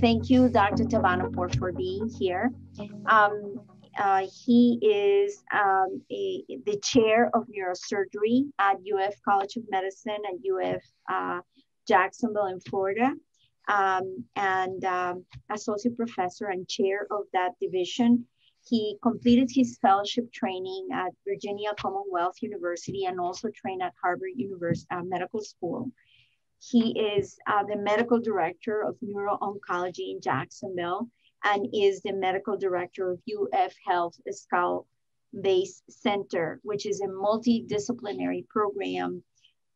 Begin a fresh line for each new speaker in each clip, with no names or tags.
Thank you, Dr. Tavanaiepour, for being here. Um, uh, he is um, a, the chair of neurosurgery at UF College of Medicine at UF uh, Jacksonville in Florida, um, and um, associate professor and chair of that division. He completed his fellowship training at Virginia Commonwealth University and also trained at Harvard University uh, Medical School. He is uh, the medical director of neuro-oncology in Jacksonville and is the medical director of UF Health Skull Base Center, which is a multidisciplinary program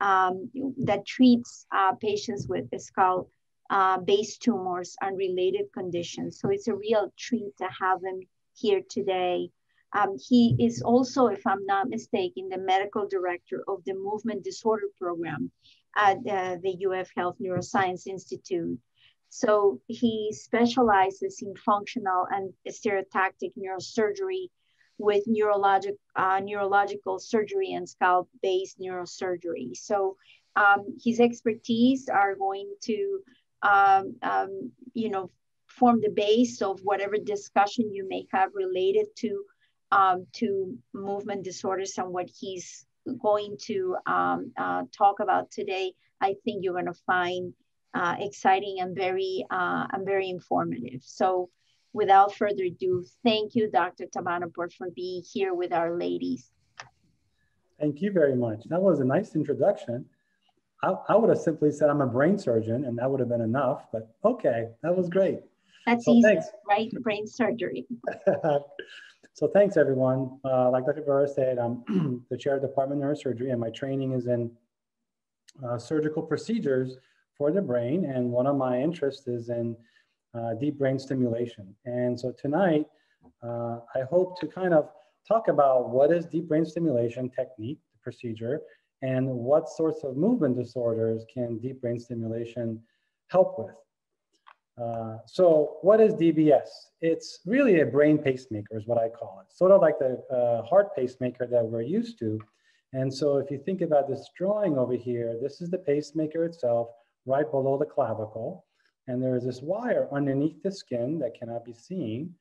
um, that treats uh, patients with skull uh, base tumors and related conditions. So it's a real treat to have him here today. Um, he is also, if I'm not mistaken, the medical director of the movement disorder program at uh, the UF Health Neuroscience Institute. So he specializes in functional and stereotactic neurosurgery with neurologic, uh, neurological surgery and skull-base neurosurgery. So um, his expertise are going to, um, um, you know, form the base of whatever discussion you may have related to um, to movement disorders and what he's going to um, uh, talk about today. I think you're going to find uh, exciting and very uh, and very informative. So without further ado, thank you, Dr. Tavanaiepour, for being here with our ladies.
Thank you very much. That was a nice introduction. I, I would have simply said I'm a brain surgeon and that would have been enough, but okay, that was great.
That's so easy, thanks. right? Brain surgery.
so thanks everyone. Uh, like Dr. Velarde said, I'm the chair of the Department of Neurosurgery and my training is in uh, surgical procedures for the brain. And one of my interests is in uh, deep brain stimulation. And so tonight, uh, I hope to kind of talk about what is deep brain stimulation technique, the procedure, and what sorts of movement disorders can deep brain stimulation help with. Uh, so what is DBS? It's really a brain pacemaker is what I call it. Sort of like the uh, heart pacemaker that we're used to. And so if you think about this drawing over here, this is the pacemaker itself right below the clavicle. And there is this wire underneath the skin that cannot be seen.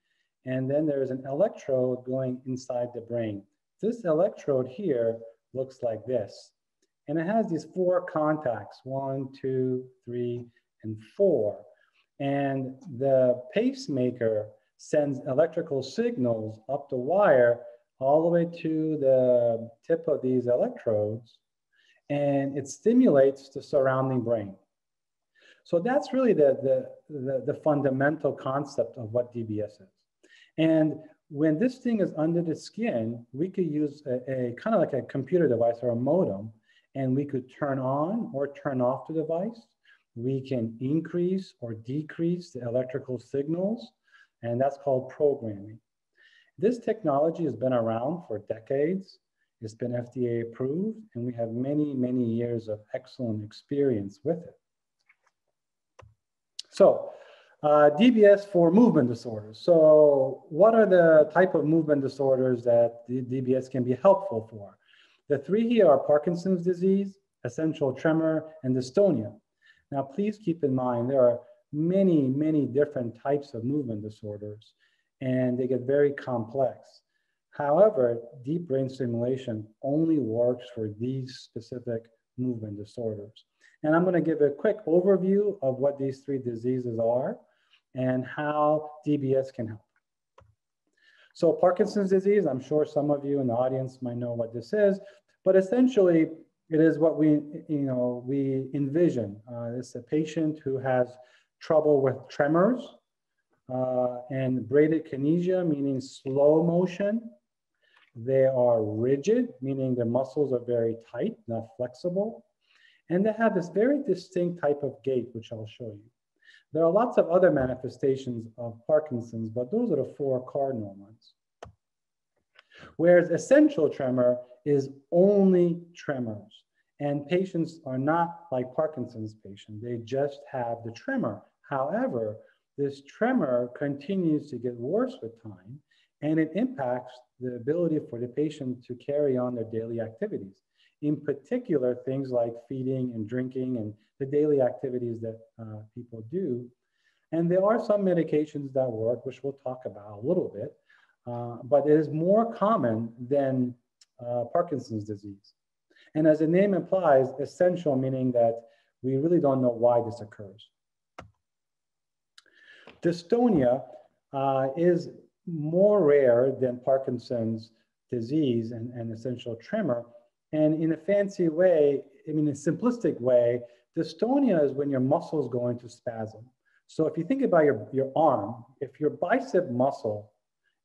And then there's an electrode going inside the brain. This electrode here looks like this. And it has these four contacts, one, two, three, and four. And the pacemaker sends electrical signals up the wire all the way to the tip of these electrodes, and it stimulates the surrounding brain. So that's really the, the, the, the, fundamental concept of what DBS is. And when this thing is under the skin, we could use a, a kind of like a computer device or a modem, and we could turn on or turn off the device. We can increase or decrease the electrical signals, and that's called programming. This technology has been around for decades. It's been FDA approved, and we have many, many years of excellent experience with it. So uh, DBS for movement disorders. So what are the type of movement disorders that DBS can be helpful for? The three here are Parkinson's disease, essential tremor, and dystonia. Now, please keep in mind, there are many, many different types of movement disorders, and they get very complex. However, deep brain stimulation only works for these specific movement disorders. And I'm going to give a quick overview of what these three diseases are and how DBS can help. So Parkinson's disease, I'm sure some of you in the audience might know what this is, but essentially it is what we, you know, we envision. Uh, it's a patient who has trouble with tremors uh, and bradykinesia, meaning slow motion. They are rigid, meaning the muscles are very tight, not flexible. And they have this very distinct type of gait, which I'll show you. There are lots of other manifestations of Parkinson's, but those are the four cardinal ones. Whereas essential tremor is only tremors. And patients are not like Parkinson's patients, they just have the tremor. However, this tremor continues to get worse with time and it impacts the ability for the patient to carry on their daily activities. In particular, things like feeding and drinking and the daily activities that uh, people do. And there are some medications that work, which we'll talk about a little bit, uh, but it is more common than uh, Parkinson's disease. And as the name implies, essential meaning that we really don't know why this occurs. Dystonia uh, is more rare than Parkinson's disease and, and essential tremor. And in a fancy way, I mean, a simplistic way, dystonia is when your muscles go into spasm. So if you think about your, your arm, if your bicep muscle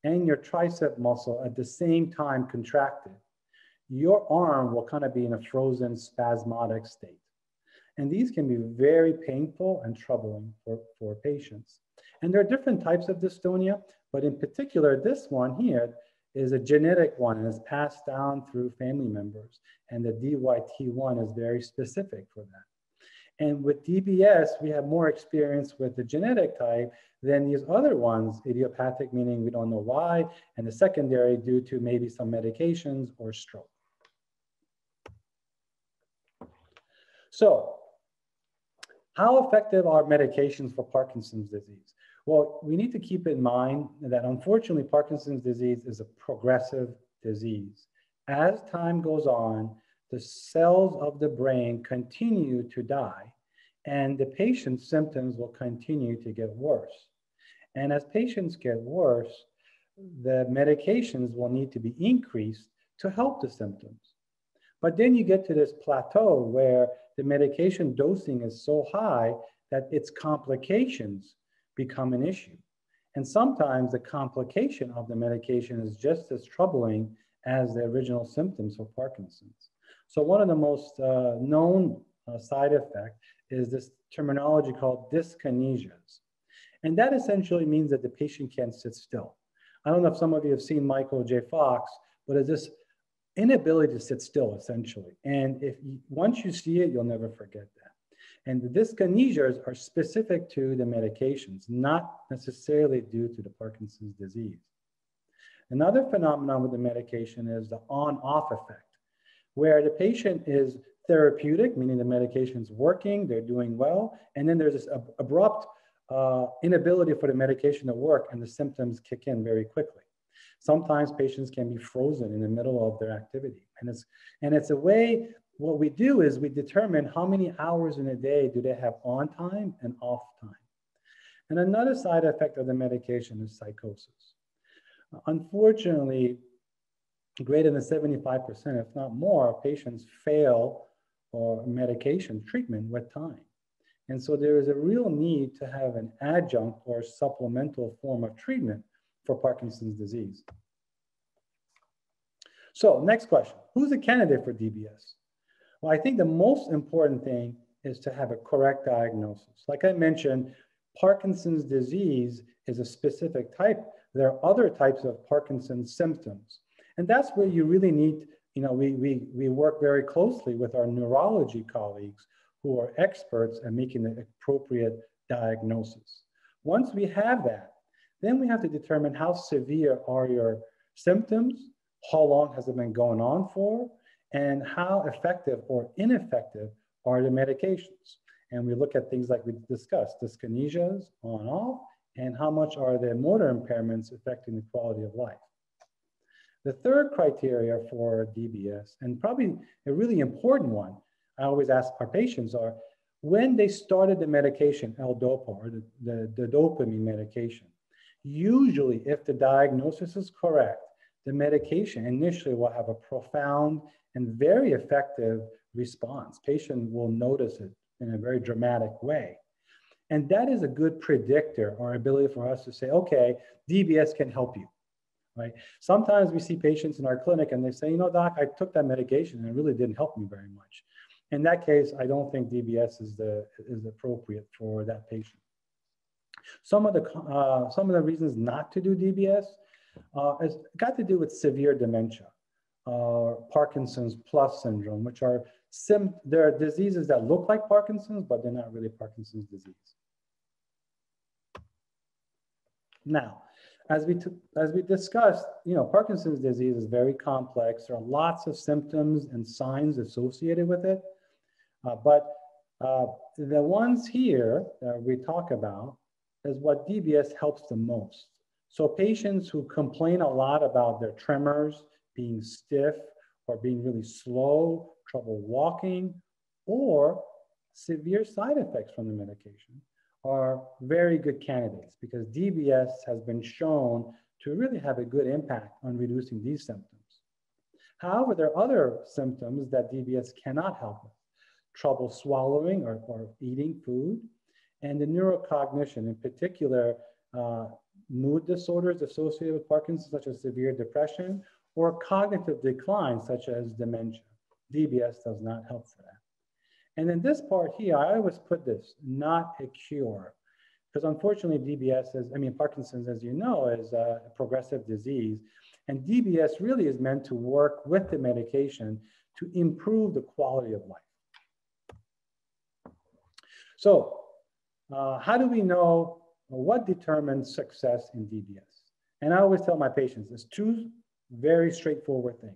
and your tricep muscle at the same time contracted, your arm will kind of be in a frozen spasmodic state. And these can be very painful and troubling for, for patients. And there are different types of dystonia, but in particular, this one here is a genetic one and is passed down through family members. And the DYT1 is very specific for that. And with DBS, we have more experience with the genetic type than these other ones, idiopathic meaning we don't know why, and the secondary due to maybe some medications or stroke. So how effective are medications for Parkinson's disease? Well, we need to keep in mind that unfortunately, Parkinson's disease is a progressive disease. As time goes on, the cells of the brain continue to die and the patient's symptoms will continue to get worse. And as patients get worse, the medications will need to be increased to help the symptoms. But then you get to this plateau where the medication dosing is so high that its complications become an issue. And sometimes the complication of the medication is just as troubling as the original symptoms for Parkinson's. So one of the most uh, known uh, side effect is this terminology called dyskinesias. And that essentially means that the patient can't sit still. I don't know if some of you have seen Michael J. Fox, but it's this inability to sit still essentially. And if once you see it, you'll never forget that. And the dyskinesias are specific to the medications, not necessarily due to the Parkinson's disease. Another phenomenon with the medication is the on-off effect, where the patient is therapeutic, meaning the medication's working, they're doing well, and then there's this ab abrupt uh, inability for the medication to work and the symptoms kick in very quickly. Sometimes patients can be frozen in the middle of their activity. And it's, and it's a way what we do is we determine how many hours in a day do they have on time and off time. And another side effect of the medication is psychosis. Unfortunately, greater than 75%, if not more, patients fail or medication treatment with time. And so there is a real need to have an adjunct or supplemental form of treatment for Parkinson's disease. So next question, who's a candidate for DBS? Well, I think the most important thing is to have a correct diagnosis. Like I mentioned, Parkinson's disease is a specific type. There are other types of Parkinson's symptoms. And that's where you really need, you know, we, we, we work very closely with our neurology colleagues who are experts at making the appropriate diagnosis. Once we have that, then we have to determine how severe are your symptoms, how long has it been going on for, and how effective or ineffective are the medications. And we look at things like we discussed, dyskinesias on off, and how much are the motor impairments affecting the quality of life. The third criteria for DBS, and probably a really important one, I always ask our patients are, when they started the medication, L-DOPA, or the, the, the dopamine medication, usually if the diagnosis is correct, the medication initially will have a profound and very effective response. Patient will notice it in a very dramatic way. And that is a good predictor or ability for us to say, okay, DBS can help you, right? Sometimes we see patients in our clinic and they say, you know, doc, I took that medication and it really didn't help me very much. In that case, I don't think DBS is, the, is appropriate for that patient. Some of the, uh, some of the reasons not to do DBS uh, has got to do with severe dementia uh, Parkinson's plus syndrome, which are sim there are diseases that look like Parkinson's, but they're not really Parkinson's disease. Now, as we, as we discussed, you know, Parkinson's disease is very complex. There are lots of symptoms and signs associated with it. Uh, but uh, the ones here that we talk about is what DBS helps the most. So patients who complain a lot about their tremors, being stiff, or being really slow, trouble walking, or severe side effects from the medication are very good candidates because DBS has been shown to really have a good impact on reducing these symptoms. However, there are other symptoms that DBS cannot help with. Trouble swallowing or, or eating food, and the neurocognition, in particular, uh, mood disorders associated with Parkinson's, such as severe depression, or cognitive decline, such as dementia. DBS does not help for that. And in this part here, I always put this, not a cure. Because unfortunately, DBS is, I mean, Parkinson's, as you know, is a progressive disease. And DBS really is meant to work with the medication to improve the quality of life. So uh, how do we know what determines success in DBS? And I always tell my patients, there's two very straightforward things.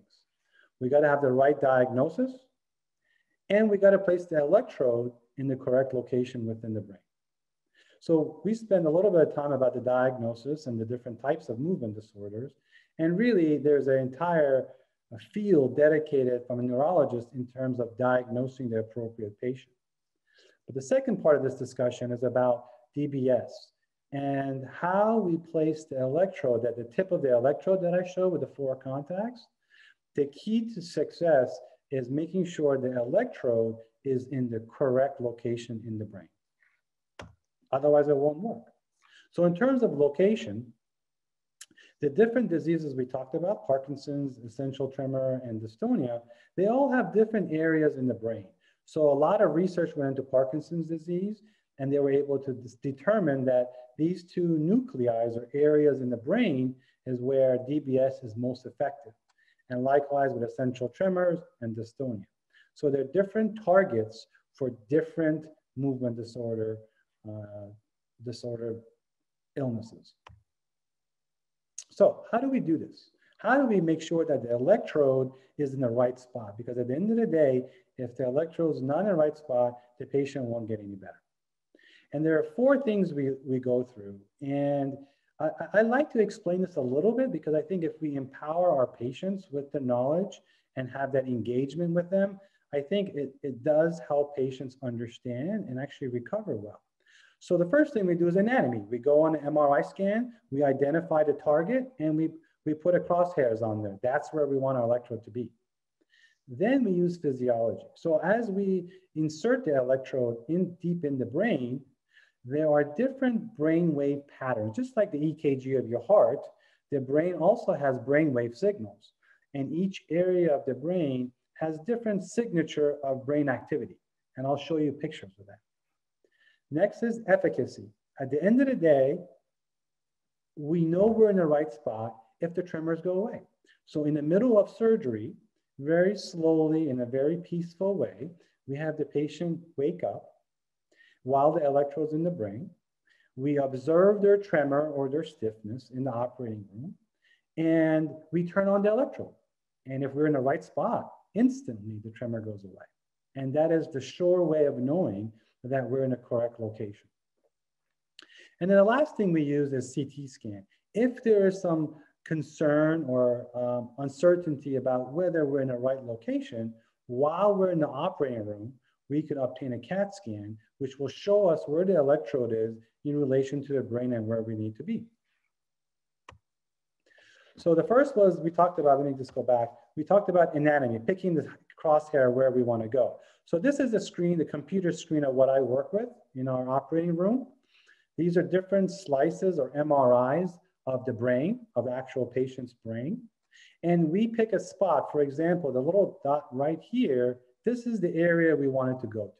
We got to have the right diagnosis, and we got to place the electrode in the correct location within the brain. So we spend a little bit of time about the diagnosis and the different types of movement disorders. And really, there's an entire field dedicated from a neurologist in terms of diagnosing the appropriate patient. But the second part of this discussion is about DBS and how we place the electrode at the tip of the electrode that I showed with the four contacts. The key to success is making sure the electrode is in the correct location in the brain. Otherwise, it won't work. So in terms of location, the different diseases we talked about, Parkinson's, essential tremor, and dystonia, they all have different areas in the brain. So a lot of research went into Parkinson's disease, and they were able to determine that these two nuclei or areas in the brain is where DBS is most effective. And likewise with essential tremors and dystonia. So they're different targets for different movement disorder, uh, disorder illnesses. So how do we do this? How do we make sure that the electrode is in the right spot? Because at the end of the day, if the electrode is not in the right spot, the patient won't get any better. And there are four things we, we go through. And I, I like to explain this a little bit because I think if we empower our patients with the knowledge and have that engagement with them, I think it, it does help patients understand and actually recover well. So the first thing we do is anatomy. We go on an MRI scan, we identify the target, and we, we put a crosshairs on there. That's where we want our electrode to be. Then we use physiology. So as we insert the electrode in deep in the brain, there are different brainwave patterns. Just like the EKG of your heart, the brain also has brainwave signals. And each area of the brain has different signature of brain activity. And I'll show you pictures of that. Next is efficacy. At the end of the day, we know we're in the right spot if the tremors go away. So in the middle of surgery, very slowly in a very peaceful way, we have the patient wake up while the electrodes in the brain. We observe their tremor or their stiffness in the operating room, and we turn on the electrode. And if we're in the right spot, instantly the tremor goes away. And that is the sure way of knowing that we're in a correct location. And then the last thing we use is CT scan. If there is some concern or um, uncertainty about whether we're in the right location, while we're in the operating room, we could obtain a CAT scan, which will show us where the electrode is in relation to the brain and where we need to be. So the first was we talked about, let me just go back. We talked about anatomy, picking the crosshair where we want to go. So this is the screen, the computer screen of what I work with in our operating room. These are different slices or MRIs of the brain, of the actual patient's brain. And we pick a spot, for example, the little dot right here, this is the area we wanted to go to.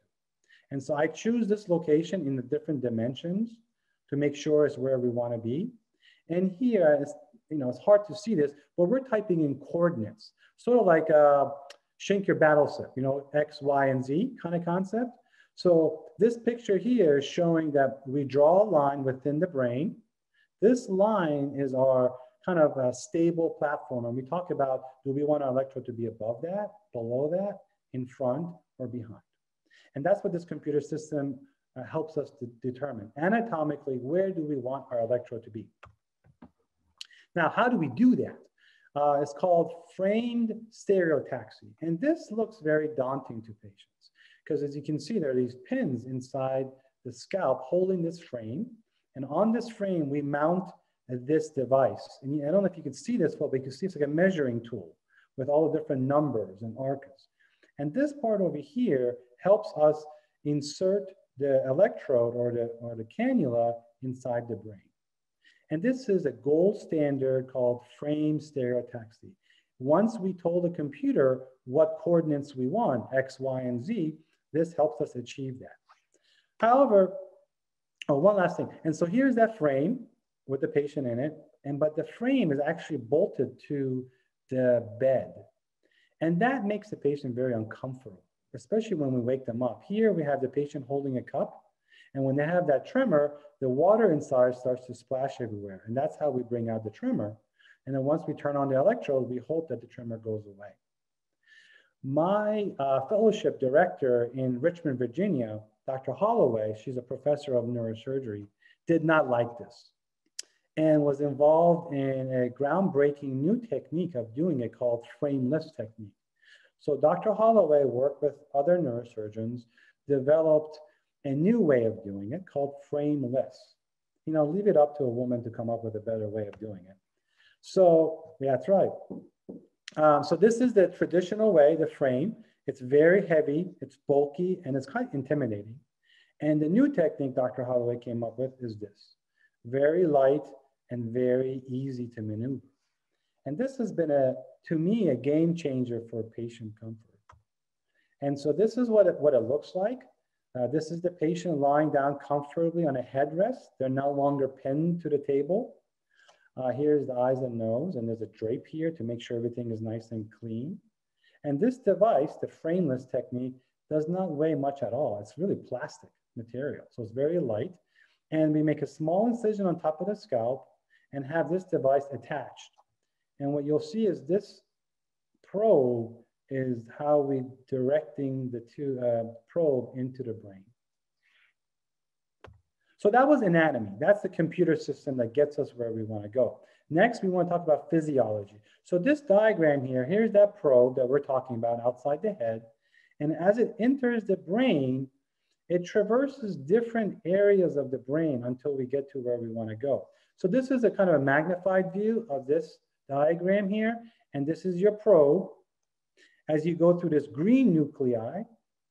And so I choose this location in the different dimensions to make sure it's where we want to be. And here, it's, you know, it's hard to see this, but we're typing in coordinates, sort of like a shrink your battle set, you know, X, Y, and Z kind of concept. So this picture here is showing that we draw a line within the brain This line is our kind of a stable platform. And we talk about, do we want our electrode to be above that, below that, in front, or behind? And that's what this computer system uh, helps us to determine. Anatomically, where do we want our electrode to be? Now, how do we do that? Uh, it's called framed stereotaxy. And this looks very daunting to patients because as you can see, there are these pins inside the scalp holding this frame. And on this frame, we mount this device. And I don't know if you can see this, but we can see it's like a measuring tool with all the different numbers and arcas. And this part over here helps us insert the electrode or the, or the cannula inside the brain. And this is a gold standard called frame stereotaxy. Once we told the computer what coordinates we want, X, Y, and Z, this helps us achieve that. However, oh, one last thing. And so here's that frame with the patient in it. And but the frame is actually bolted to the bed. And that makes the patient very uncomfortable, especially when we wake them up. Here we have the patient holding a cup. And when they have that tremor, the water inside starts to splash everywhere. And that's how we bring out the tremor. And then once we turn on the electrode, we hope that the tremor goes away. My uh, fellowship director in Richmond, Virginia, Dr. Holloway, she's a professor of neurosurgery, did not like this and was involved in a groundbreaking new technique of doing it called frameless technique. So Dr. Holloway worked with other neurosurgeons, developed a new way of doing it called frameless. You know, leave it up to a woman to come up with a better way of doing it. So yeah, that's right. Um, so this is the traditional way, the frame. It's very heavy, it's bulky, and it's kind of intimidating. And the new technique Dr. Holloway came up with is this. Very light and very easy to maneuver. And this has been a, to me, a game changer for patient comfort. And so this is what it, what it looks like. Uh, this is the patient lying down comfortably on a headrest. They're no longer pinned to the table. Uh, here's the eyes and nose, and there's a drape here to make sure everything is nice and clean. And this device, the frameless technique, does not weigh much at all. It's really plastic material, so it's very light. And we make a small incision on top of the scalp and have this device attached. And what you'll see is this probe is how we directing the two uh, probe into the brain. So that was anatomy. That's the computer system that gets us where we want to go. Next, we want to talk about physiology. So this diagram here, here's that probe that we're talking about outside the head. And as it enters the brain, it traverses different areas of the brain until we get to where we want to go. So this is a kind of a magnified view of this diagram here. And this is your probe. As you go through this green nuclei,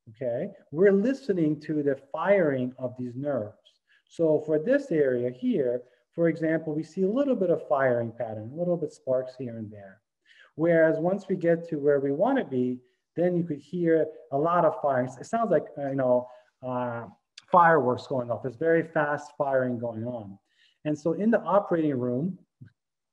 okay, we're listening to the firing of these nerves. So for this area here, for example, we see a little bit of firing pattern, a little bit sparks here and there. Whereas once we get to where we want to be, then you could hear a lot of firing. It sounds like, you know, uh, fireworks going off. There's very fast firing going on. And so in the operating room,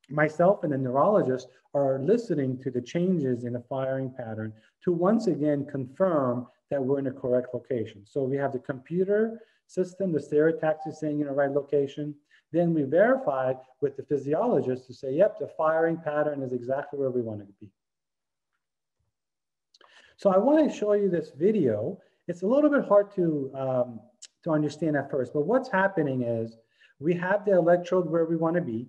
myself and the neurologist are listening to the changes in the firing pattern to once again confirm that we're in the correct location. So we have the computer system, the stereotaxy saying in the right location. Then we verified with the physiologist to say, yep, the firing pattern is exactly where we want it to be. So I want to show you this video. It's a little bit hard to, um, to understand at first, but what's happening is we have the electrode where we want to be,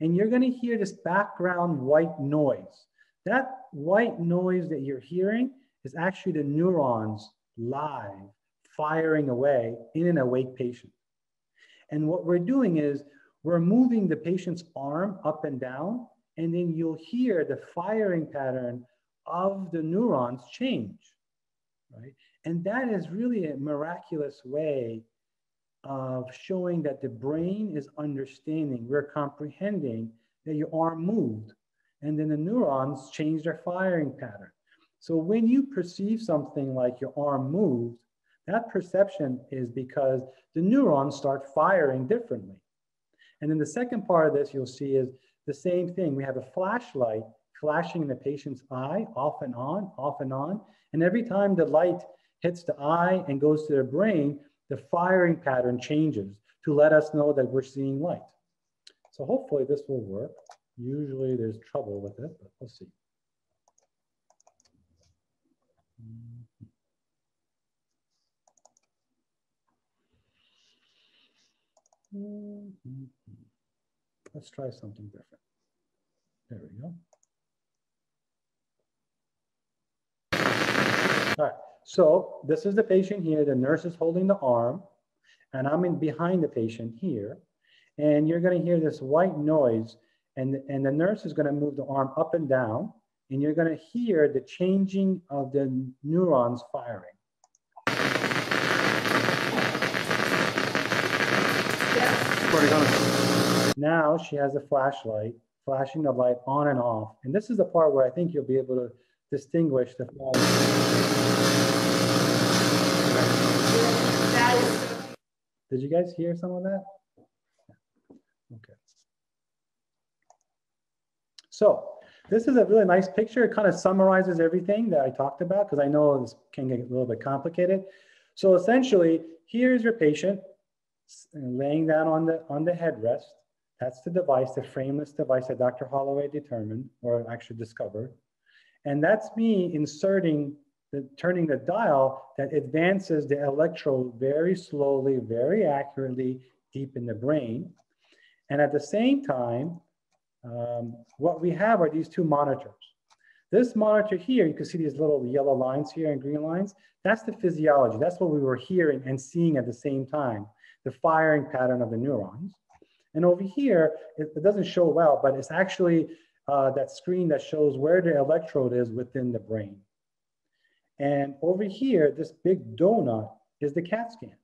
and you're going to hear this background white noise. That white noise that you're hearing is actually the neurons live firing away in an awake patient. And what we're doing is we're moving the patient's arm up and down, and then you'll hear the firing pattern of the neurons change, right? And that is really a miraculous way of showing that the brain is understanding, we're comprehending that your arm moved, and then the neurons change their firing pattern. So when you perceive something like your arm moved, that perception is because the neurons start firing differently. And then the second part of this you'll see is the same thing. We have a flashlight flashing in the patient's eye, off and on, off and on. And every time the light hits the eye and goes to their brain, the firing pattern changes to let us know that we're seeing light. So hopefully this will work. Usually there's trouble with it, but we'll see. Mm-hmm. Let's try something different. There we go. All right, so this is the patient here. The nurse is holding the arm, and I'm in behind the patient here. And you're gonna hear this white noise, and, and the nurse is gonna move the arm up and down, and you're gonna hear the changing of the neurons firing. Now she has a flashlight, flashing the light on and off. And this is the part where I think you'll be able to distinguish the Did you guys hear some of that? Okay. So this is a really nice picture. It kind of summarizes everything that I talked about because I know this can get a little bit complicated. So essentially, here's your patient laying down on the, on the headrest. That's the device, the frameless device that Dr. Holloway determined or actually discovered. And that's me inserting, the, turning the dial that advances the electrode very slowly, very accurately deep in the brain. And at the same time, um, what we have are these two monitors. This monitor here, you can see these little yellow lines here and green lines. That's the physiology. That's what we were hearing and seeing at the same time, the firing pattern of the neurons. And over here, it, it doesn't show well, but it's actually uh, that screen that shows where the electrode is within the brain. And over here, this big donut is the CAT scan.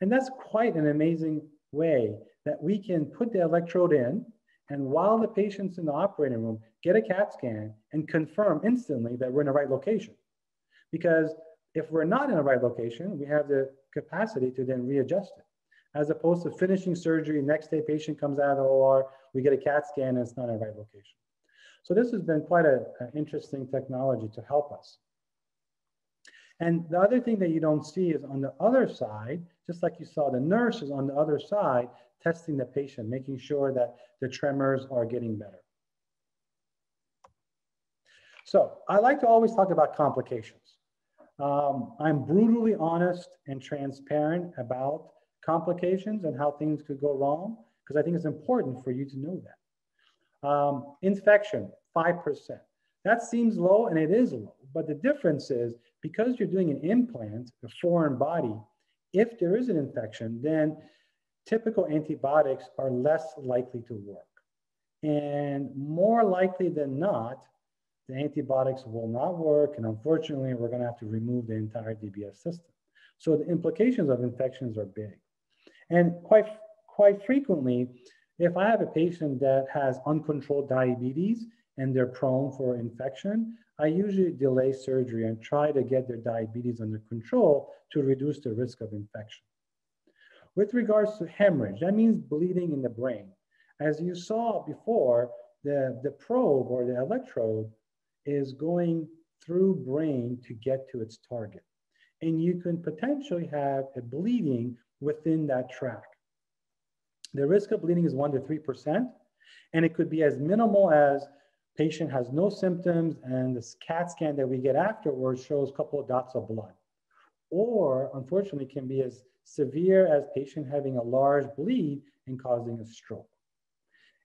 And that's quite an amazing way that we can put the electrode in and while the patient's in the operating room, get a CAT scan and confirm instantly that we're in the right location. Because if we're not in the right location, we have the capacity to then readjust it. As opposed to finishing surgery, next day patient comes out of the OR, we get a CAT scan and it's not in the right location. So this has been quite an interesting technology to help us. And the other thing that you don't see is on the other side, just like you saw the nurse is on the other side, testing the patient, making sure that the tremors are getting better. So I like to always talk about complications. Um, I'm brutally honest and transparent about complications and how things could go wrong, because I think it's important for you to know that. Um, infection, 5%. That seems low and it is low, but the difference is because you're doing an implant, a foreign body, if there is an infection, then typical antibiotics are less likely to work. And more likely than not, the antibiotics will not work. And unfortunately, we're going to have to remove the entire DBS system. So the implications of infections are big. And quite, quite frequently, if I have a patient that has uncontrolled diabetes and they're prone for infection, I usually delay surgery and try to get their diabetes under control to reduce the risk of infection. With regards to hemorrhage, that means bleeding in the brain. As you saw before, the, the probe or the electrode is going through brain to get to its target. And you can potentially have a bleeding within that track. The risk of bleeding is one to 3%, and it could be as minimal as patient has no symptoms and this CAT scan that we get afterwards shows a couple of dots of blood. Or unfortunately can be as severe as patient having a large bleed and causing a stroke.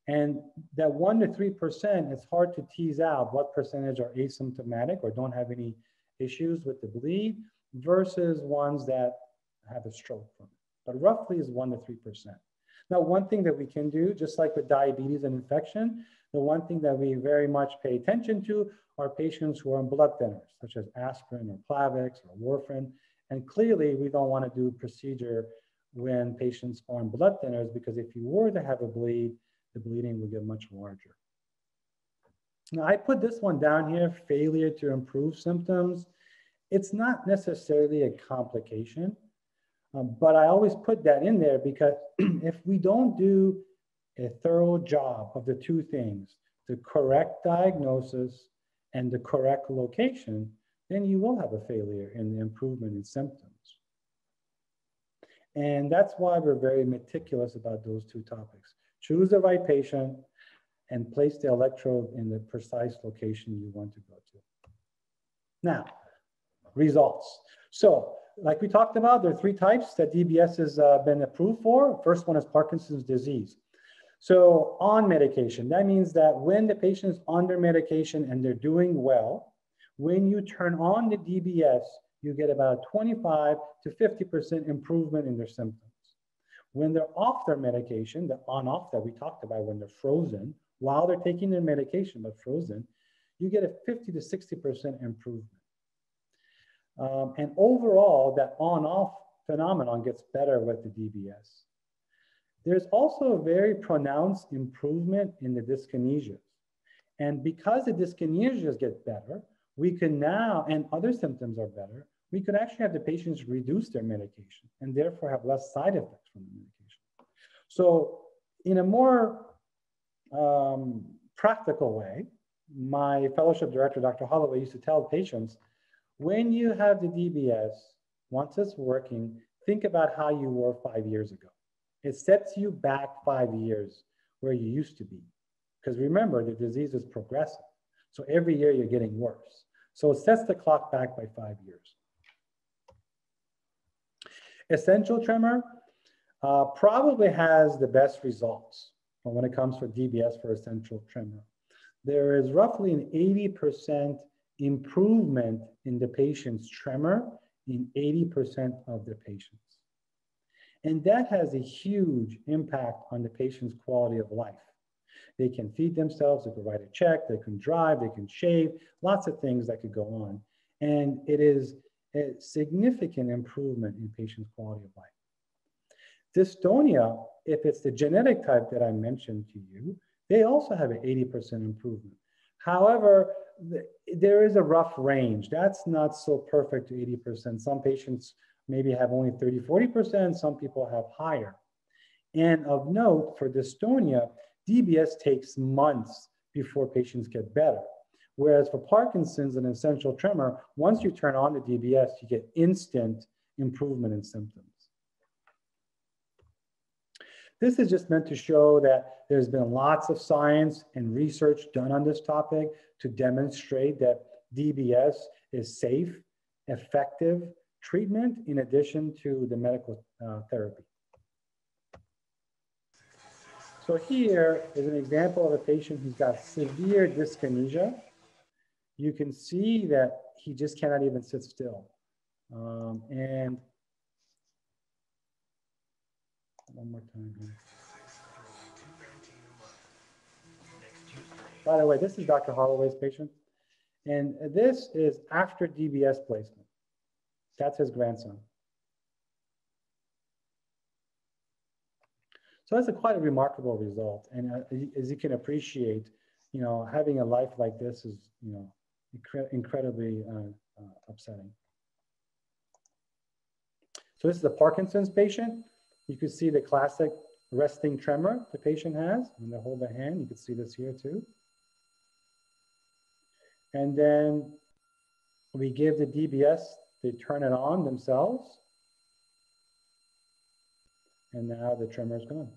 And that one to 3%, it's hard to tease out what percentage are asymptomatic or don't have any issues with the bleed versus ones that have a stroke from it. But roughly is one to 3%. Now, one thing that we can do, just like with diabetes and infection, the one thing that we very much pay attention to are patients who are on blood thinners, such as aspirin or Plavix or warfarin, and clearly, we don't want to do procedure when patients are on blood thinners because if you were to have a bleed, the bleeding would get much larger. Now, I put this one down here, failure to improve symptoms. It's not necessarily a complication, um, but I always put that in there because if we don't do a thorough job of the two things, the correct diagnosis and the correct location, then you will have a failure in the improvement in symptoms. And that's why we're very meticulous about those two topics. choose the right patient, and place the electrode in the precise location you want to go to. Now, results. So like we talked about, there are three types that DBS has uh, been approved for. First one is Parkinson's disease. So on medication, that means that when the patient is under medication and they're doing well, when you turn on the DBS, you get about 25 to 50% improvement in their symptoms. When they're off their medication, the on-off that we talked about when they're frozen, while they're taking their medication but frozen, you get a 50 to 60% improvement. Um, and overall, that on-off phenomenon gets better with the DBS. There's also a very pronounced improvement in the dyskinesias. And because the dyskinesias get better, we can now, and other symptoms are better, we could actually have the patients reduce their medication and therefore have less side effects from the medication. So in a more um, practical way, my fellowship director, Dr. Holloway, used to tell patients, when you have the DBS, once it's working, think about how you were five years ago. It sets you back five years where you used to be. Because remember, the disease is progressive. So every year you're getting worse. So it sets the clock back by five years. Essential tremor uh, probably has the best results when it comes for DBS for essential tremor. There is roughly an 80% improvement in the patient's tremor in 80% of the patients. And that has a huge impact on the patient's quality of life. They can feed themselves, they can write a check, they can drive, they can shave, lots of things that could go on. And it is a significant improvement in patient's quality of life. Dystonia, if it's the genetic type that I mentioned to you, they also have an 80% improvement. However, there is a rough range. That's not so perfect to 80%. Some patients maybe have only 30, 40%, some people have higher. And of note, for dystonia, DBS takes months before patients get better. Whereas for Parkinson's and essential tremor, once you turn on the DBS, you get instant improvement in symptoms. This is just meant to show that there's been lots of science and research done on this topic to demonstrate that DBS is safe, effective treatment in addition to the medical uh, therapy. So here is an example of a patient who's got severe dyskinesia. You can see that he just cannot even sit still. Um, and one more time here. By the way, this is Dr. Holloway's patient. And this is after DBS placement. That's his grandson. So that's a quite a remarkable result. And uh, as you can appreciate, you know, having a life like this is, you know, incre incredibly uh, uh, upsetting. So this is a Parkinson's patient. You can see the classic resting tremor the patient has when they hold the hand. You can see this here too. And then we give the DBS, they turn it on themselves. And now the tremor is gone.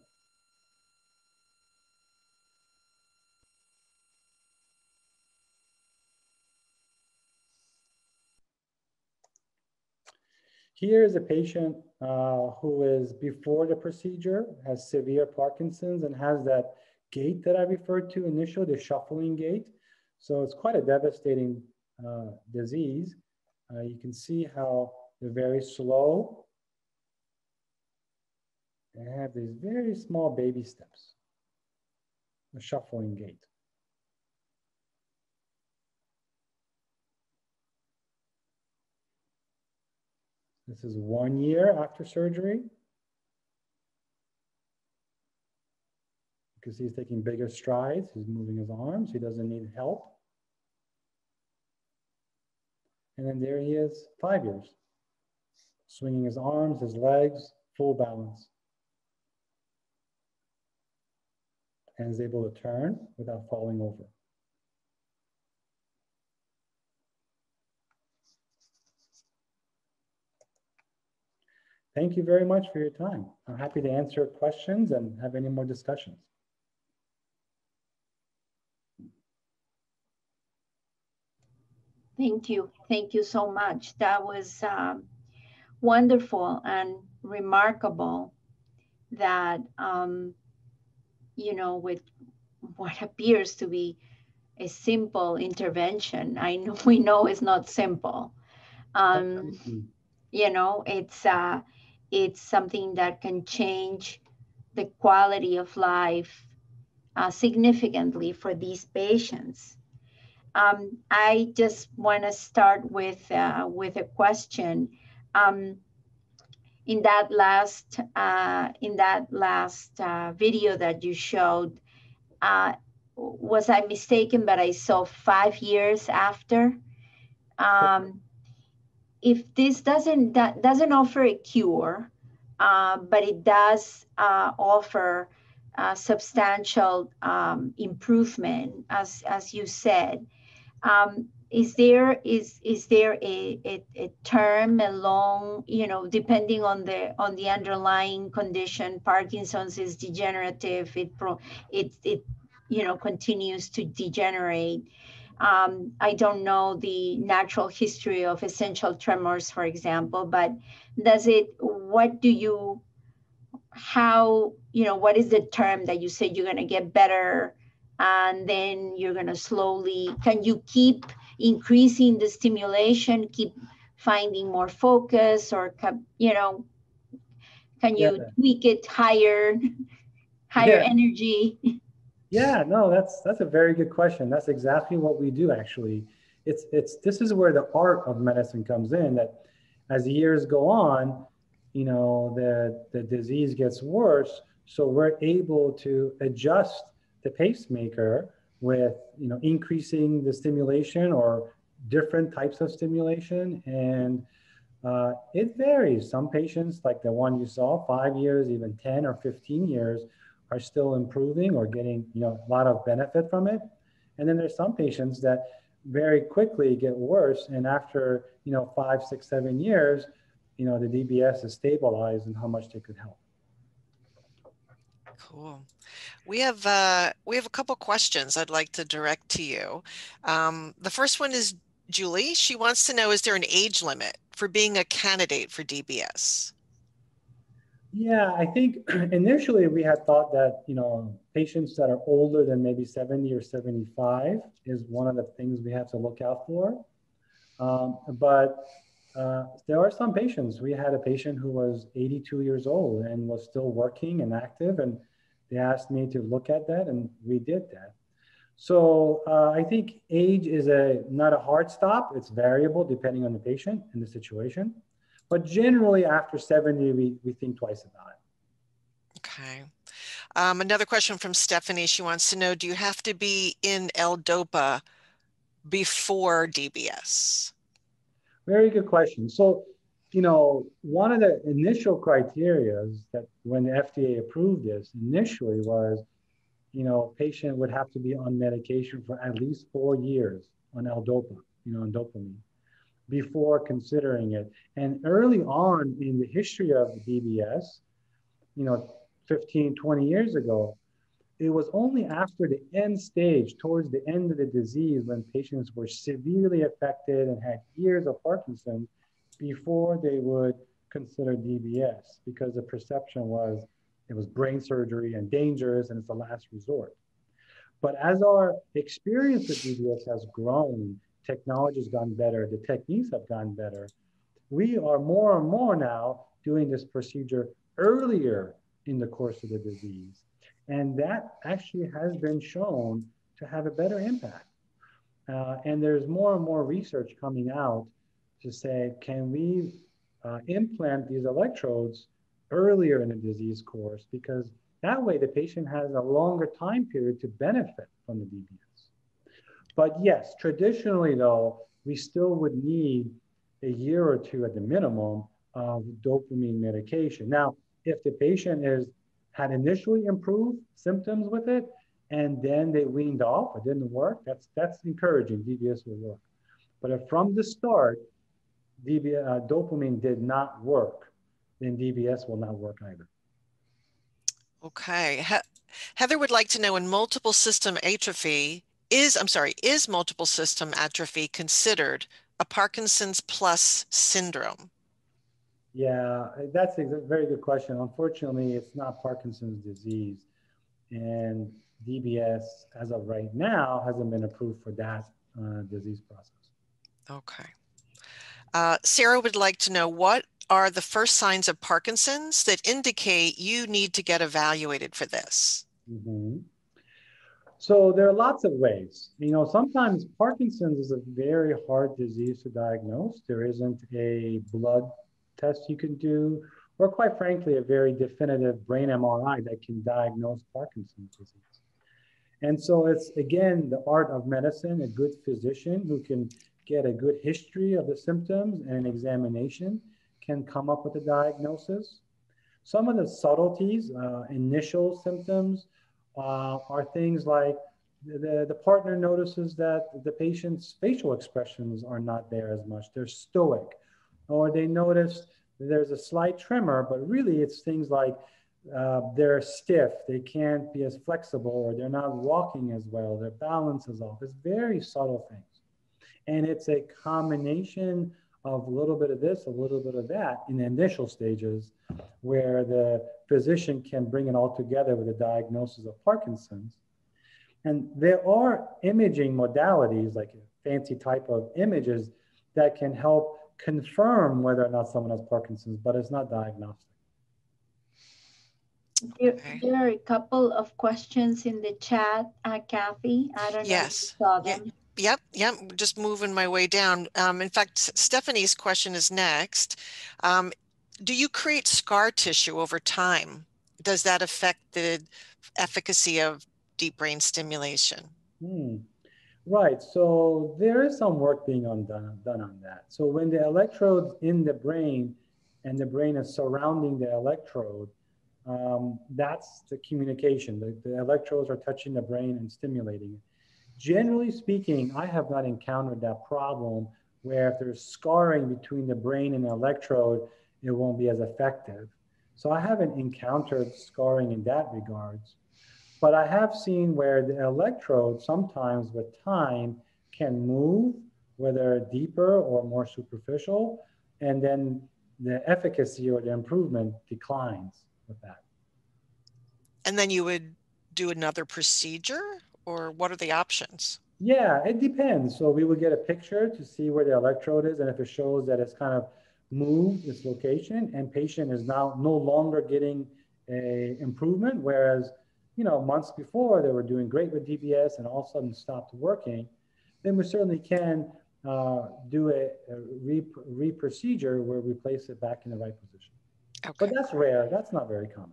Here is a patient uh, who is before the procedure, has severe Parkinson's and has that gait that I referred to initially, the shuffling gait. So it's quite a devastating uh, disease. Uh, you can see how they're very slow. They have these very small baby steps, a shuffling gait. This is one year after surgery. Because he's taking bigger strides, he's moving his arms, he doesn't need help. And then there he is, five years, swinging his arms, his legs, full balance. And is able to turn without falling over. thank you very much for your time. I'm happy to answer questions and have any more discussions.
Thank you. Thank you so much. That was um, wonderful and remarkable that, um, you know, with what appears to be a simple intervention, I know we know it's not simple. Um, you know, it's, uh, it's something that can change the quality of life uh, significantly for these patients. Um, I just want to start with uh, with a question. Um, in that last uh, in that last uh, video that you showed, uh, was I mistaken? But I saw five years after. Um, if this doesn't that doesn't offer a cure, uh, but it does uh, offer substantial um, improvement, as as you said. Um, is there is is there a, a, a, term a long you know depending on the on the underlying condition parkinson's is degenerative it pro it it you know continues to degenerate um, i don't know the natural history of essential tremors for example but does it what do you how you know what is the term that you said you're going to get better and then you're going to slowly can you keep increasing the stimulation keep finding more focus or you know can you yeah. tweak it higher higher yeah. energy
yeah no that's that's a very good question. That's exactly what we do actually. It's it's this is where the art of medicine comes in that as years go on you know the the disease gets worse so we're able to adjust the pacemaker with you know increasing the stimulation or different types of stimulation and uh, it varies. Some patients like the one you saw five years even 10 or 15 years are still improving or getting you know a lot of benefit from it and then there's some patients that very quickly get worse and after you know five six seven years you know the dbs is stabilized and how much they could help
Cool. We have uh, we have a couple questions I'd like to direct to you. Um, the first one is Julie. She wants to know: Is there an age limit for being a candidate for DBS?
Yeah, I think initially we had thought that you know patients that are older than maybe 70 or 75 is one of the things we have to look out for. Um, but uh, there are some patients. We had a patient who was 82 years old and was still working and active, and they asked me to look at that, and we did that. So uh, I think age is a not a hard stop. It's variable depending on the patient and the situation, but generally after 70, we, we think twice about it.
Okay. Um, another question from Stephanie. She wants to know, do you have to be in L-DOPA before DBS?
Very good question. So, you know, one of the initial criteria that when the FDA approved this initially was, you know, patient would have to be on medication for at least four years on L-DOPA, you know, on dopamine, before considering it. And early on in the history of the DBS, you know, 15, 20 years ago, it was only after the end stage, towards the end of the disease, when patients were severely affected and had years of Parkinson's, before they would consider DBS because the perception was it was brain surgery and dangerous and it's the last resort. But as our experience with DBS has grown, technology has gotten better, the techniques have gotten better, we are more and more now doing this procedure earlier in the course of the disease. And that actually has been shown to have a better impact. Uh, and there's more and more research coming out to say, can we uh, implant these electrodes earlier in the disease course? Because that way the patient has a longer time period to benefit from the DBS. But yes, traditionally though, we still would need a year or two at the minimum of dopamine medication. Now, if the patient is had initially improved symptoms with it, and then they weaned off, it didn't work, that's, that's encouraging, DBS will work. But if from the start, DB, uh, dopamine did not work, then DBS will not work either.
Okay. He Heather would like to know in multiple system atrophy, is, I'm sorry, is multiple system atrophy considered a Parkinson's plus syndrome?
Yeah, that's a very good question. Unfortunately, it's not Parkinson's disease. And DBS, as of right now, hasn't been approved for that uh, disease process.
Okay. Uh, Sarah would like to know what are the first signs of Parkinson's that indicate you need to get evaluated for this?
Mm-hmm. So there are lots of ways. You know, sometimes Parkinson's is a very hard disease to diagnose. There isn't a blood test you can do, or quite frankly, a very definitive brain MRI that can diagnose Parkinson's disease. And so it's again the art of medicine, a good physician who can get a good history of the symptoms and an examination can come up with a diagnosis. Some of the subtleties, uh, initial symptoms, uh, are things like the, the partner notices that the patient's facial expressions are not there as much. They're stoic. Or they notice there's a slight tremor, but really it's things like uh, they're stiff, they can't be as flexible, or they're not walking as well, their balance is off. It's very subtle things. And it's a combination of a little bit of this, a little bit of that in the initial stages where the physician can bring it all together with a diagnosis of Parkinson's. And there are imaging modalities, like a fancy type of images, that can help confirm whether or not someone has Parkinson's, but it's not diagnostic.
There, there are a couple of questions in the chat, uh, Kathy. I don't
yes.
know if you saw them.
Yeah. Yep, yep, just moving my way down. Um, in fact, Stephanie's question is next. Um, do you create scar tissue over time? Does that affect the efficacy of deep brain stimulation?
Hmm. Right, so there is some work being on done, done on that. So when the electrode's in the brain and the brain is surrounding the electrode, um, that's the communication. The, the electrodes are touching the brain and stimulating it. Generally speaking, I have not encountered that problem where if there's scarring between the brain and the electrode, it won't be as effective. So I haven't encountered scarring in that regards. But I have seen where the electrode sometimes with time can move, whether deeper or more superficial, and then the efficacy or the improvement declines with that.
And then you would do another procedure or what are the options?
Yeah, it depends. So we would get a picture to see where the electrode is, and if it shows that it's kind of moved its location, and patient is now no longer getting a improvement, whereas you know months before they were doing great with DBS and all of a sudden stopped working, then we certainly can uh, do a, a re, re procedure where we place it back in the right position. Okay. But that's rare. That's not very common.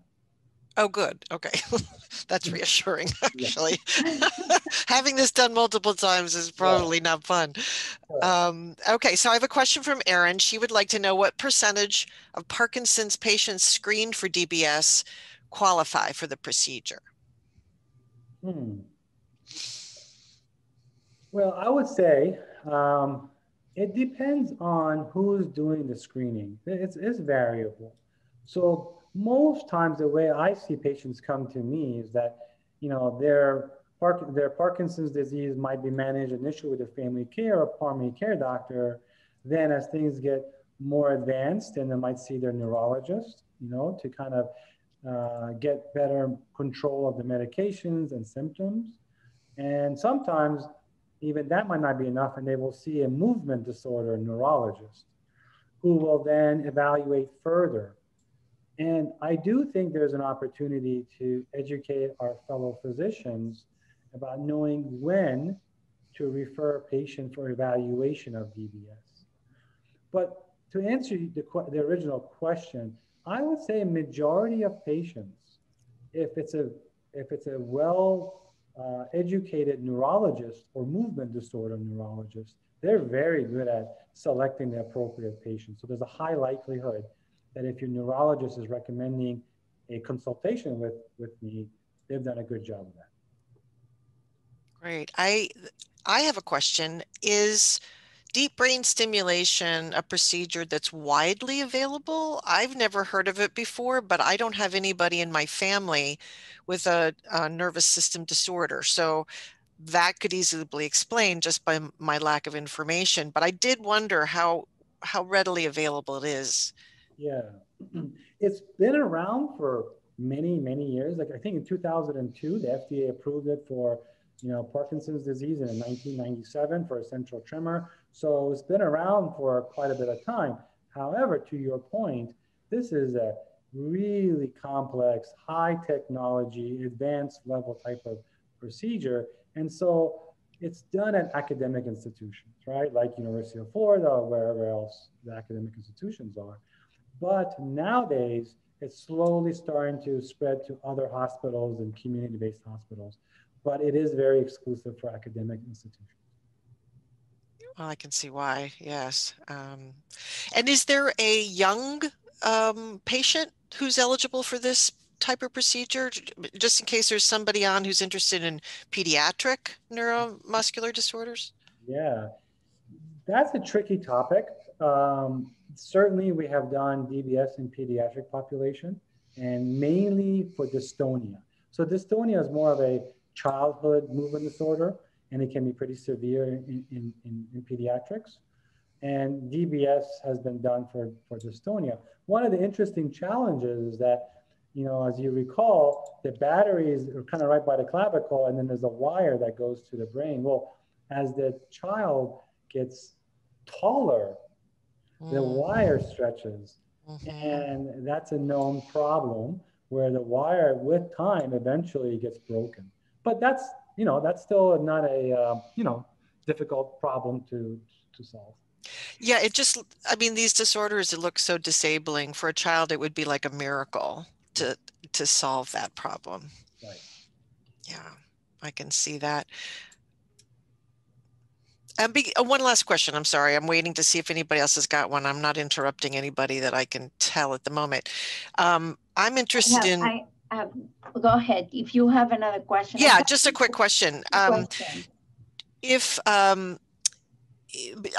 Oh, good. Okay. That's reassuring, actually. Having this done multiple times is probably yeah. not fun. Um, okay, so I have a question from Erin. She would like to know what percentage of Parkinson's patients screened for DBS qualify for the procedure?
Hmm. Well, I would say um, it depends on who's doing the screening. It's, it's variable. So most times the way I see patients come to me is that, you know, their, Park, their Parkinson's disease might be managed initially with a family care or primary care doctor. Then as things get more advanced, then they might see their neurologist, you know, to kind of uh, get better control of the medications and symptoms. And sometimes even that might not be enough, and they will see a movement disorder neurologist who will then evaluate further and I do think there's an opportunity to educate our fellow physicians about knowing when to refer a patient for evaluation of DBS. But to answer the, the original question, I would say a majority of patients, if it's a, if it's a well uh, educated neurologist or movement disorder neurologist, they're very good at selecting the appropriate patient. So there's a high likelihood that if your neurologist is recommending a consultation with, with me, they've done a good job of that.
Great. I I have a question. Is deep brain stimulation a procedure that's widely available? I've never heard of it before, but I don't have anybody in my family with a, a nervous system disorder. So that could easily be explained just by my lack of information. But I did wonder how how readily available it is.
Yeah, it's been around for many many years. Like I think in 2002, the FDA approved it for you know Parkinson's disease, and in 1997 for essential tremor. So it's been around for quite a bit of time. However, to your point, this is a really complex, high technology, advanced level type of procedure. And so it's done at academic institutions, right? Like University of Florida or wherever else the academic institutions are. But nowadays, it's slowly starting to spread to other hospitals and community-based hospitals. But it is very exclusive for academic institutions.
Well, I can see why, yes. Um, and is there a young um, patient who's eligible for this type of procedure, just in case there's somebody on who's interested in pediatric neuromuscular disorders?
Yeah, that's a tricky topic. Um, certainly, we have done DBS in pediatric population, and mainly for dystonia. So dystonia is more of a childhood movement disorder, and it can be pretty severe in, in, in, in pediatrics. And DBS has been done for, for dystonia. One of the interesting challenges is that, you know, as you recall, the batteries are kind of right by the clavicle, and then there's a wire that goes to the brain. Well, as the child gets taller. The wire stretches. Mm-hmm. And that's a known problem where the wire with time eventually gets broken. But that's, you know, that's still not a, uh, you know, difficult problem to, to solve.
Yeah, it just, I mean, these disorders, it looks so disabling. For a child, it would be like a miracle to to solve that problem.
Right.
Yeah, I can see that. And be, uh, one last question. I'm sorry. I'm waiting to see if anybody else has got one. I'm not interrupting anybody that I can tell at the moment. Um, I'm interested
in. I, have, go ahead. If you have another question.
Yeah, just a quick question. Um, question. If um,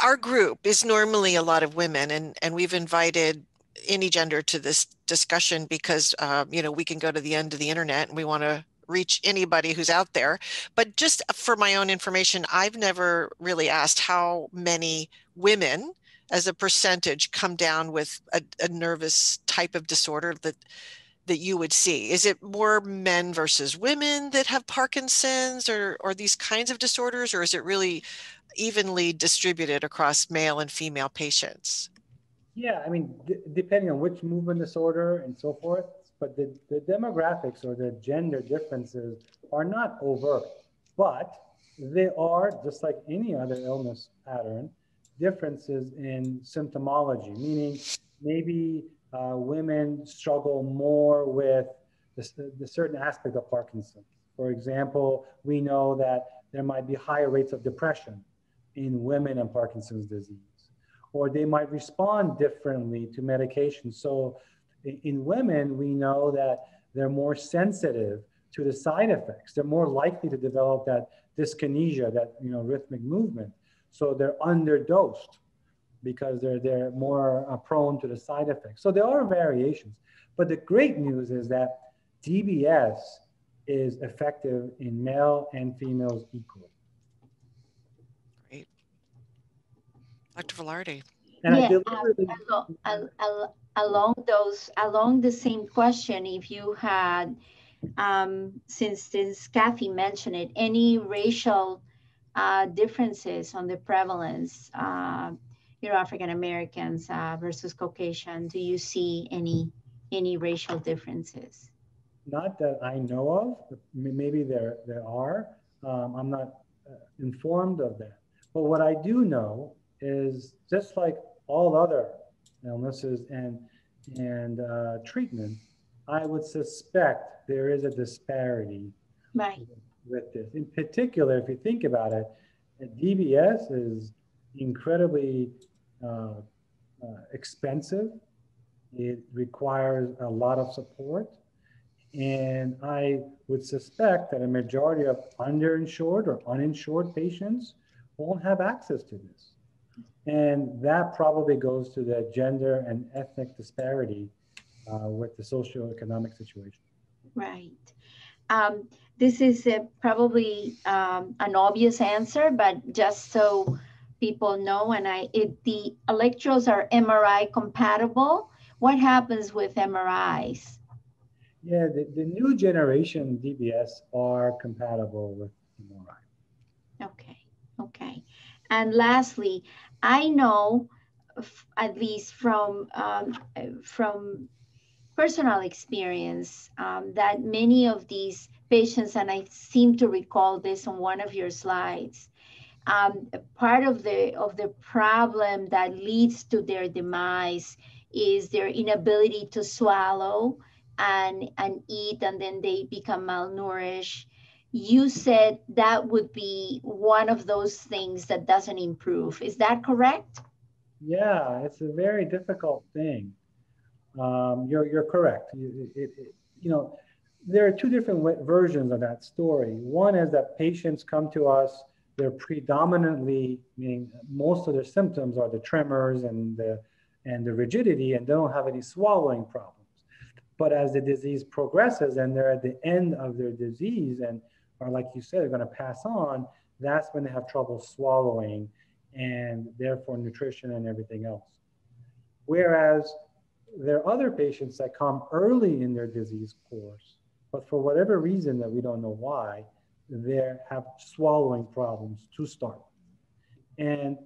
our group is normally a lot of women and and we've invited any gender to this discussion because um, you know we can go to the end of the internet and we want to reach anybody who's out there but just for my own information i've never really asked how many women as a percentage come down with a, a nervous type of disorder that that you would see is it more men versus women that have parkinson's or or these kinds of disorders or is it really evenly distributed across male and female patients?
Yeah, I mean, d- depending on which movement disorder and so forth, but the, the demographics or the gender differences are not overt, but they are, just like any other illness pattern, differences in symptomology, meaning maybe uh, women struggle more with the, the certain aspect of Parkinson's. For example, we know that there might be higher rates of depression in women and Parkinson's disease, or they might respond differently to medication. So in women, we know that they're more sensitive to the side effects. They're more likely to develop that dyskinesia, that you know rhythmic movement. So they're underdosed because they're they're more uh, prone to the side effects. So there are variations. But the great news is that DBS is effective in male and females equally.
Great, Dr. Velarde.
And yeah, uh, along those, along the same question, if you had, um, since, since Kathy mentioned it, any racial uh, differences on the prevalence, uh, you know, African Americans uh, versus Caucasian, do you see any any racial differences?
Not that I know of. Maybe there there are. Um, I'm not uh, informed of that. But what I do know is just like all other illnesses and and uh, treatment, I would suspect there is a disparity
right.
with this. In particular, if you think about it, DBS is incredibly uh, uh, expensive. It requires a lot of support. And I would suspect that a majority of underinsured or uninsured patients won't have access to this. And that probably goes to the gender and ethnic disparity uh, with the socioeconomic situation.
Right. Um, this is a, probably um, an obvious answer, but just so people know, and I, if the electrodes are MRI compatible, what happens with MRIs?
Yeah, the, the new generation DBS are compatible with MRI.
Okay, okay. And lastly, I know, at least from um, from personal experience, um, that many of these patients, and I seem to recall this on one of your slides, um, part of the of the problem that leads to their demise is their inability to swallow and and eat, and then they become malnourished. You said that would be one of those things that doesn't improve. Is that correct?
Yeah, it's a very difficult thing. Um, you're you're correct. it, it, you know, there are two different versions of that story. One is that patients come to us, they're predominantly, meaning most of their symptoms are the tremors and the, and the rigidity, and they don't have any swallowing problems. But as the disease progresses and they're at the end of their disease and are, like you said, are going to pass on, that's when they have trouble swallowing and therefore nutrition and everything else. Whereas there are other patients that come early in their disease course but for whatever reason that we don't know why, they have swallowing problems to start. And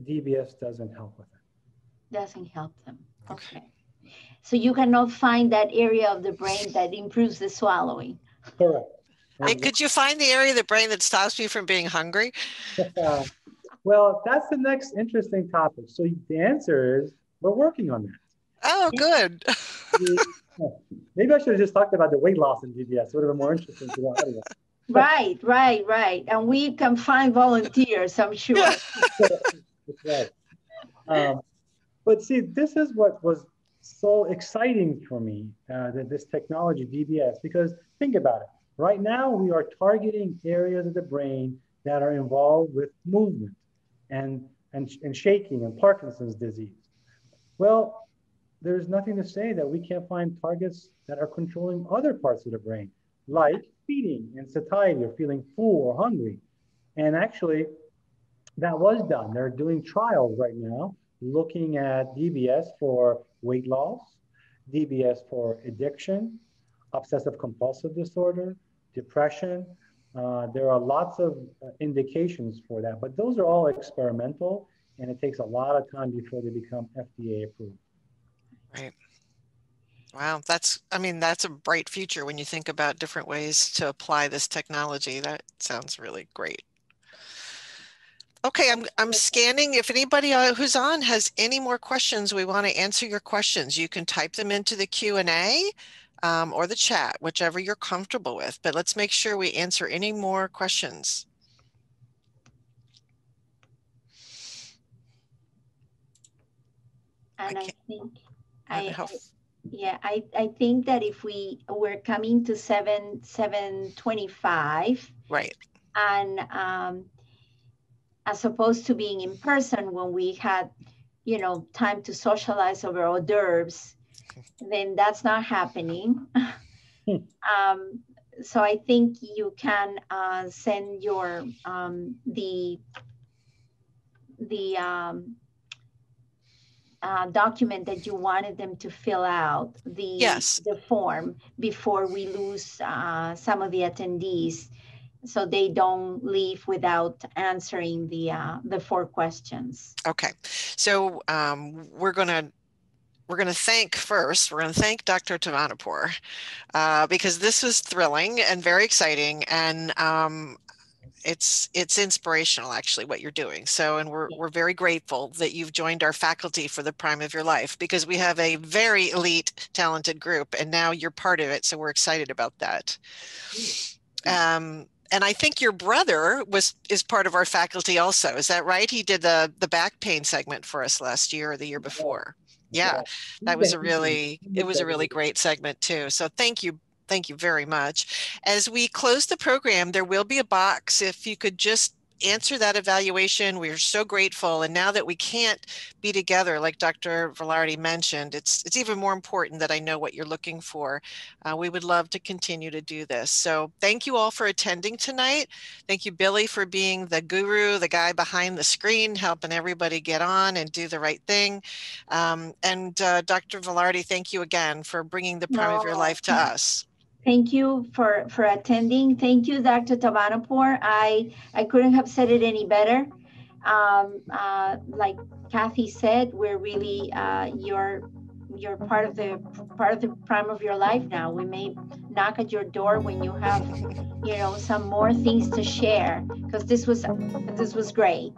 DBS doesn't help with it.
Doesn't help them. Okay. So you cannot find that area of the brain that improves the swallowing.
Correct.
And could you find the area of the brain that stops me from being hungry?
well, that's the next interesting topic. So the answer is we're working on that.
Oh, good.
Maybe I should have just talked about the weight loss in DBS. It would have been more interesting to the audience.
Right, right, right. And we can find volunteers, I'm sure.
Right. Um, but see, this is what was so exciting for me, uh, that this technology, DBS, because think about it. Right now, we are targeting areas of the brain that are involved with movement and, and, and shaking and Parkinson's disease. Well, there's nothing to say that we can't find targets that are controlling other parts of the brain, like feeding and satiety or feeling full or hungry. And actually, that was done. They're doing trials right now looking at DBS for weight loss, DBS for addiction, obsessive compulsive disorder, depression. Uh, there are lots of uh, indications for that, but those are all experimental and it takes a lot of time before they become FDA approved.
Right. Wow, that's, I mean, that's a bright future when you think about different ways to apply this technology. That sounds really great. Okay, I'm, I'm scanning. If anybody uh, who's on has any more questions, we want to answer your questions. You can type them into the Q&A um, or the chat, whichever you're comfortable with. But let's make sure we answer any more questions.
And I, I think I, I, yeah, I, I think that if we were coming to seven seven twenty five,
right,
and um, as opposed to being in person when we had, you know, time to socialize over hors d'oeuvres, then that's not happening. Hmm. um, so I think you can uh, send your um, the the um, uh, document that you wanted them to fill out the
yes.
the form before we lose uh, some of the attendees so they don't leave without answering the uh, the four questions
okay so um, we're going to we're going to thank first, we're going to thank Dr. Tavanaiepour uh, because this was thrilling and very exciting. And um, it's it's inspirational actually what you're doing. So and we're, we're very grateful that you've joined our faculty for the prime of your life because we have a very elite talented group and now you're part of it so we're excited about that. Um, and i think your brother was is part of our faculty also. Is that right? He did the the back pain segment for us last year or the year before yeah that was a really it was a really great segment too so thank you Thank you very much. As we close the program, there will be a box if you could just answer that evaluation. We are so grateful. And now that we can't be together, like Dr. Velarde mentioned, it's, it's even more important that I know what you're looking for. Uh, we would love to continue to do this. So thank you all for attending tonight. Thank you, Billy, for being the guru, the guy behind the screen, helping everybody get on and do the right thing. Um, and uh, Dr. Velarde, thank you again for bringing the prime no. of your life to us.
Thank you for, for attending. Thank you, Dr. Tavanaiepour. I, I couldn't have said it any better. Um, uh, like Kathy said, we're really, uh, you're, you're part of the part of the prime of your life now. We may knock at your door when you have, you know, some more things to share because this was this was great.